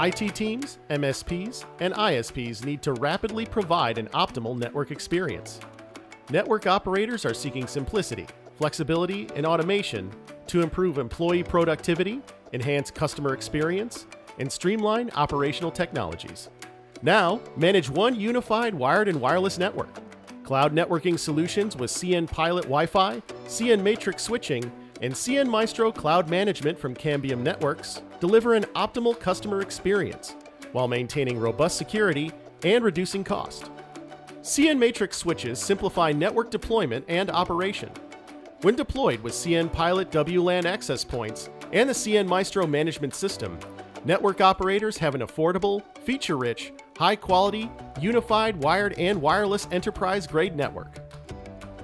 IT teams, MSPs, and ISPs need to rapidly provide an optimal network experience. Network operators are seeking simplicity, flexibility, and automation to improve employee productivity, enhance customer experience, and streamline operational technologies. Now, manage one unified wired and wireless network. Cloud networking solutions with cnPilot Wi Fi, cnMatrix switching, and cnMaestro Cloud Management from Cambium Networks deliver an optimal customer experience while maintaining robust security and reducing cost. cnMatrix switches simplify network deployment and operation. When deployed with cnPilot WLAN access points and the cnMaestro management system, network operators have an affordable, feature rich, high quality, unified wired and wireless enterprise grade network.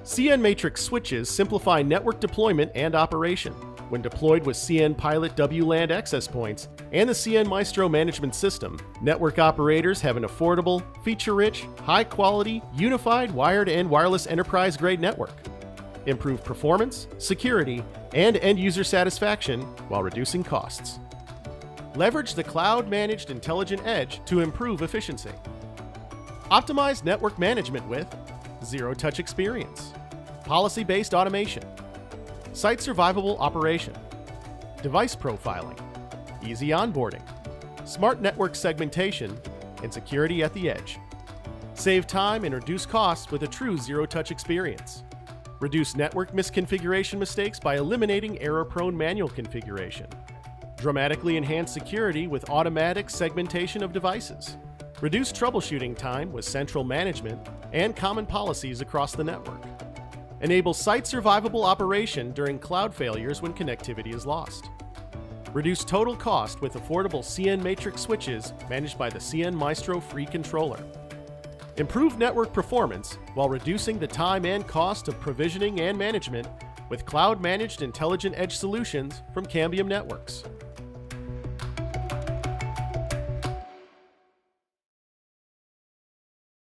cnMatrix switches simplify network deployment and operation. When deployed with cnPilot WLAN access points and the cnMaestro management system, network operators have an affordable, feature rich, high quality, unified wired and wireless enterprise grade network. Improve performance, security, and end user satisfaction while reducing costs. Leverage the cloud managed intelligent edge to improve efficiency. Optimize network management with zero touch experience, policy based automation, site survivable operation, device profiling, easy onboarding, smart network segmentation, and security at the edge. Save time and reduce costs with a true zero touch experience. Reduce network misconfiguration mistakes by eliminating error prone manual configuration. Dramatically enhance security with automatic segmentation of devices. Reduce troubleshooting time with central management and common policies across the network. Enable site survivable operation during cloud failures when connectivity is lost. Reduce total cost with affordable cnMatrix switches managed by the cnMaestro Free Controller. Improve network performance while reducing the time and cost of provisioning and management with cloud managed intelligent edge solutions from Cambium Networks.